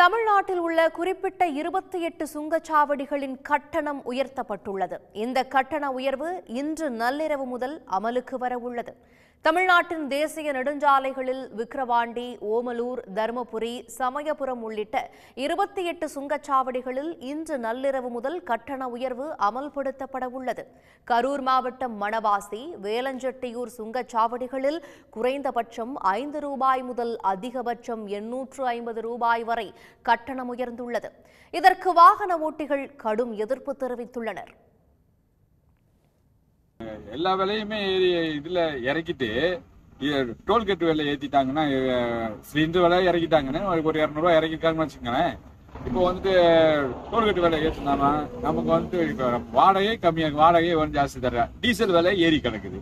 தமிழ்நாட்டில் உள்ள குறிப்பிட்ட இருபத்தி எட்டு சுங்கச்சாவடிகளின் கட்டணம் உயர்த்தப்பட்டுள்ளது. இந்த கட்டண உயர்வு இன்று நள்ளிரவு முதல் அமலுக்கு வர உள்ளது. தமிழ்நாட்டின் தேசிய நெடுஞ்சாலைகளில் விக்கிரவாண்டி ஓமலூர் தருமபுரி சமயபுரம் உள்ளிட்ட இருபத்தி எட்டு சுங்கச்சாவடிகளில் இன்று நள்ளிரவு முதல் கட்டண உயர்வு அமல்படுத்தப்பட உள்ளது. கரூர் மாவட்டம் மணவாசி வேலஞ்செட்டியூர் சுங்கச்சாவடிகளில் குறைந்தபட்சம் ஐந்து ரூபாய் முதல் அதிகபட்சம் எண்ணூற்று ஐம்பது ரூபாய் வரை கட்டணம் உயர்ந்துள்ளது. இதற்கு வாகன ஓட்டிகள் கடும் எதிர்ப்பு தெரிவித்துள்ளனர். எல்லா விலையுமே இதுல இறக்கிட்டு டோல்கேட் விலை ஏத்திட்டாங்கன்னா சிலிண்டர் விலை இறக்கிட்டாங்கன்னு ஒரு இரநூறுவா இறக்கிருக்காங்கன்னு வச்சுக்கோங்களேன். இப்போ வந்துட்டு டோல்கேட் விலை ஏற்றினாமா நமக்கு வந்து இப்போ வாடகை கம்மியாக வாடகையே வந்து ஜாஸ்தி தர்ற. டீசல் விலை ஏறி கிடக்குது.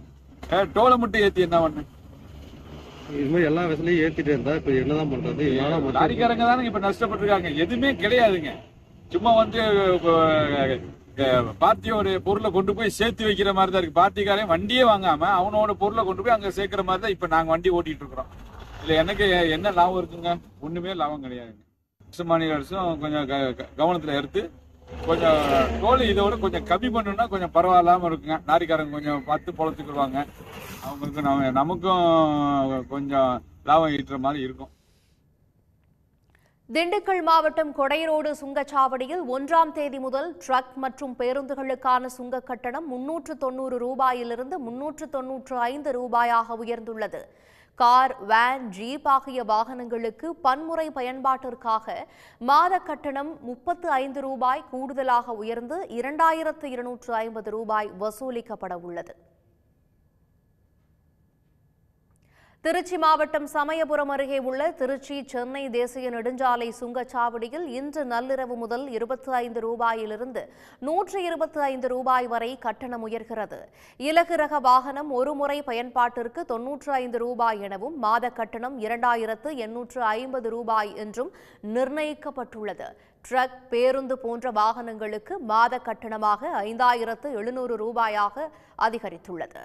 டோலை மட்டும் ஏத்தி என்ன பண்ணு? இது மாதிரி எல்லா வசதியும் ஏத்திட்டு இருந்தா இப்ப என்னதான் பண்றது? லாரிக்காரங்க தானே இப்ப நஷ்டப்பட்டிருக்காங்க. எதுவுமே கிடையாதுங்க. சும்மா வந்து பார்ட்டியோட பொருளை கொண்டு போய் சேர்த்து வைக்கிற மாதிரி தான் இருக்கு. பார்ட்டிக்காரன் வண்டியே வாங்காம அவனோட பொருளை கொண்டு போய் அங்க சேர்க்கிற மாதிரி தான் இப்ப நாங்க வண்டி ஓட்டிட்டு இருக்கிறோம். இதுல எனக்கு என்ன லாபம் இருக்குங்க? ஒண்ணுமே லாபம் கிடையாதுங்க. அரசு மாநில அரசும் கொஞ்சம் கவனத்துல எடுத்து கொஞ்சம் டோல் இதோட கொஞ்சம் கம்மி பண்ணணும்னா கொஞ்சம் பரவாயில்லாம இருக்குங்க. லாரிக்காரங்க கொஞ்சம் பார்த்து பொழச்சுக்குருவாங்க அவங்களுக்கு நம்ம நமக்கும் கொஞ்சம் லாபம் ஈட்டுற மாதிரி இருக்கும். திண்டுக்கல் மாவட்டம் கொடையரோடு சுங்கச்சாவடியில் ஒன்றாம் தேதி முதல் ட்ரக் மற்றும் பேருந்துகளுக்கான சுங்க கட்டணம் முன்னூற்று தொண்ணூறு ரூபாயிலிருந்து முன்னூற்று தொன்னூற்று ஐந்து ரூபாயாக உயர்ந்துள்ளது. கார் வேன் ஜீப் ஆகிய வாகனங்களுக்கு பன்முறை பயன்பாட்டிற்காக மாத கட்டணம் முப்பத்து ஐந்து ரூபாய் கூடுதலாக உயர்ந்து இரண்டாயிரத்து இருநூற்று ஐம்பது ரூபாய் வசூலிக்கப்பட உள்ளது. திருச்சி மாவட்டம் சமயபுரம் அருகே உள்ள திருச்சி சென்னை தேசிய நெடுஞ்சாலை சுங்கச்சாவடியில் இன்று நள்ளிரவு முதல் இருபத்தி ஐந்து ரூபாயிலிருந்து நூற்று இருபத்தி ஐந்து ரூபாய் வரை கட்டணம் உயர்கிறது. இலகு ரக வாகனம் ஒருமுறை பயன்பாட்டிற்கு தொன்னூற்று ஐந்து ரூபாய் எனவும் மாத கட்டணம் இரண்டாயிரத்து எண்ணூற்று ஐம்பது ரூபாய் என்றும் நிர்ணயிக்கப்பட்டுள்ளது. ட்ரக் பேருந்து போன்ற வாகனங்களுக்கு மாத கட்டணமாக ஐந்தாயிரத்து எழுநூறு ரூபாயாக அதிகரித்துள்ளது.